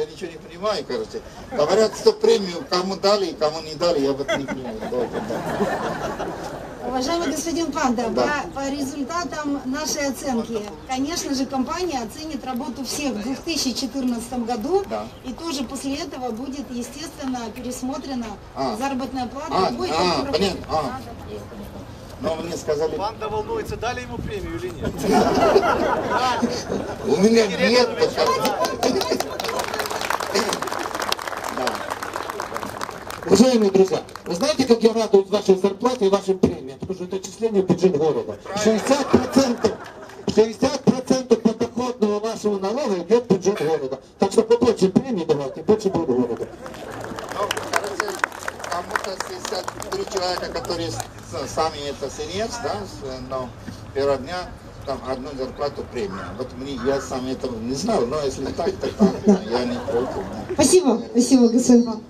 Я ничего не понимаю, короче. Говорят, что премию кому дали, кому не дали, я вот не понимаю. Давайте, да. Уважаемый господин Панда, Да. по, по результатам нашей оценки, конечно же, компания оценит работу всех в 2014 году, Да. и тоже после этого будет, естественно, пересмотрена А. заработная плата. А, любой, а, который понятно, а. Но мне сказали, Панда волнуется, дали ему премию или нет? у меня нет пока. Да. Уважаемые друзья, вы знаете, как я радуюсь вашей зарплате и вашим премиям? Потому что это отчисление в бюджет города. 60%, 60% подоходного вашего налога идет в бюджет города. Так что побольше премий давайте, больше будет города. Короче, кому-то 63 человека, которые сами это сенец, да, но первого дня там одну зарплату премия. Вот мне, я сам этого не знал, но если так, то так, я не против. Спасибо, спасибо, господин.